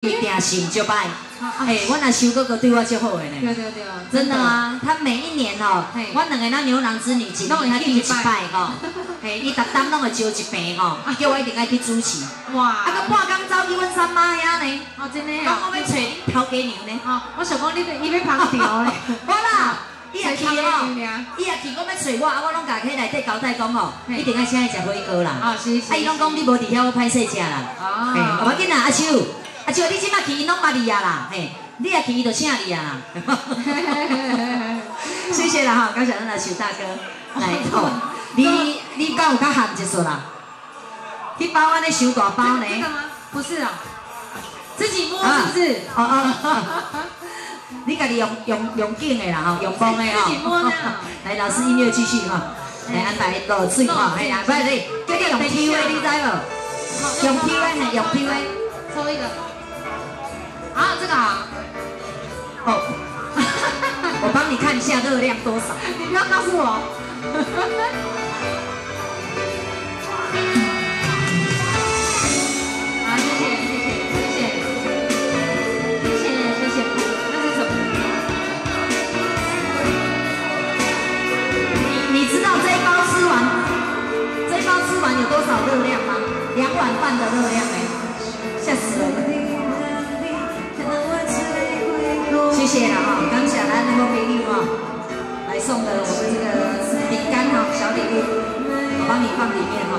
一定心就歹，嘿，我那修哥哥对我就好诶呢。对对对，真的啊，他每一年哦，我两个那牛郎织女一年他去一拜吼，嘿，伊逐单拢会招一病吼，叫我一定爱去主持。哇！啊，佮半工走去阮三妈遐呢。哦，真的啊。讲我要找恁头家娘呢。哦，我想讲你伊要捧场咧。好啦，伊也去哦，伊也去，我要找我，啊，我拢家去内底交代讲哦，一定爱请伊食火锅啦。啊，是是。啊，伊拢讲你无伫遐，我歹势食啦。哦。嘿，无要紧啦，阿秋。啊，就你即摆去，伊拢捌你啊啦，嘿，你也去，伊就请你啊啦。谢谢啦哈，感谢咱的邱大哥来好。你你敢有较含一束啦？去包安尼收大包呢？不是啊，自己摸是不是？哦哦。你家己用用用劲的啦吼，用功的哈。自己摸呢。来，老师音乐继续哈，来安排落水哈，哎呀，不是，叫你用 P V，你知无？用 P V 系用 P V，抽一个。啊，这个啊，哦，我帮你看一下热量多少，你不要告诉我。好，谢谢谢谢谢谢谢谢谢谢，那是什么？你你知道这一包吃完，这一包吃完有多少热量吗？两碗饭的热量哎，吓死人！谢谢了哈、刚，感谢那个朋友哈、来送的我们这个饼干哈、小礼物，我帮你放里面哈、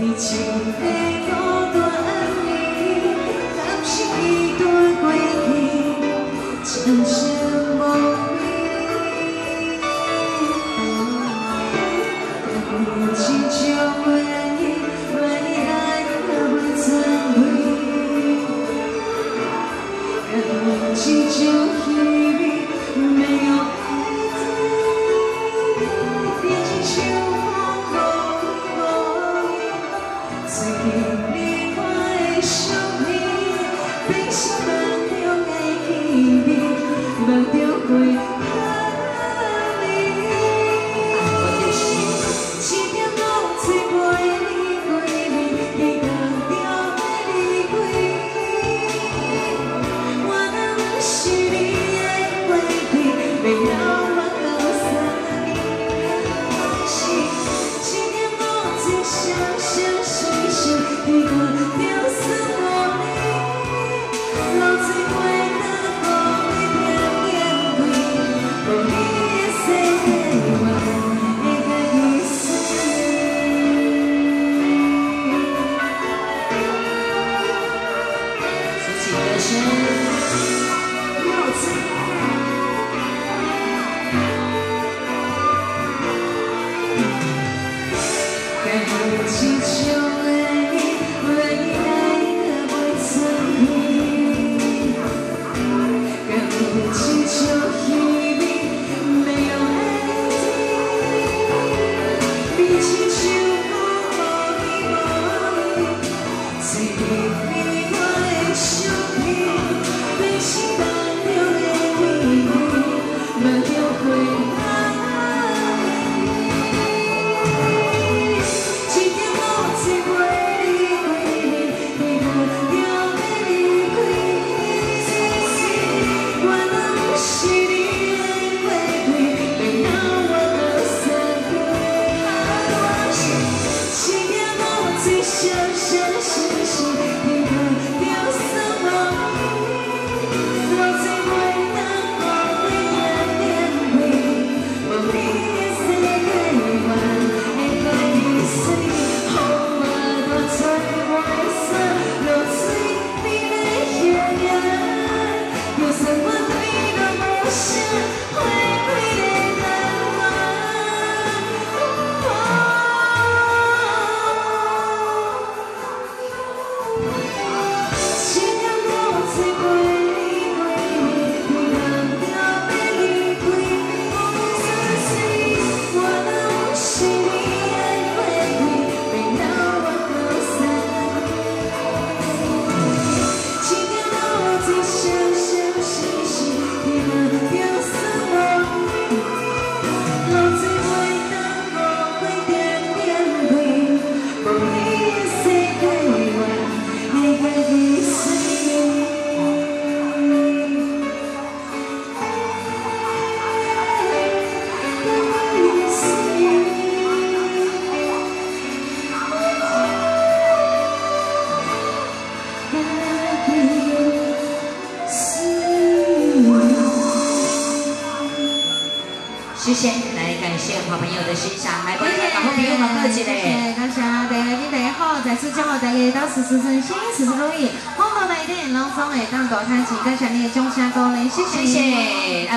你，轻轻一 see. 谢谢，来感谢好朋友的欣赏，来，谢谢，好朋友们客气嘞。感谢啊大家你大家好，再次祝贺大家到事事顺心，事事如意，红豆来电，龙总会当大开钱，感谢你的掌声鼓励，谢谢。谢谢。